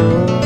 Oh.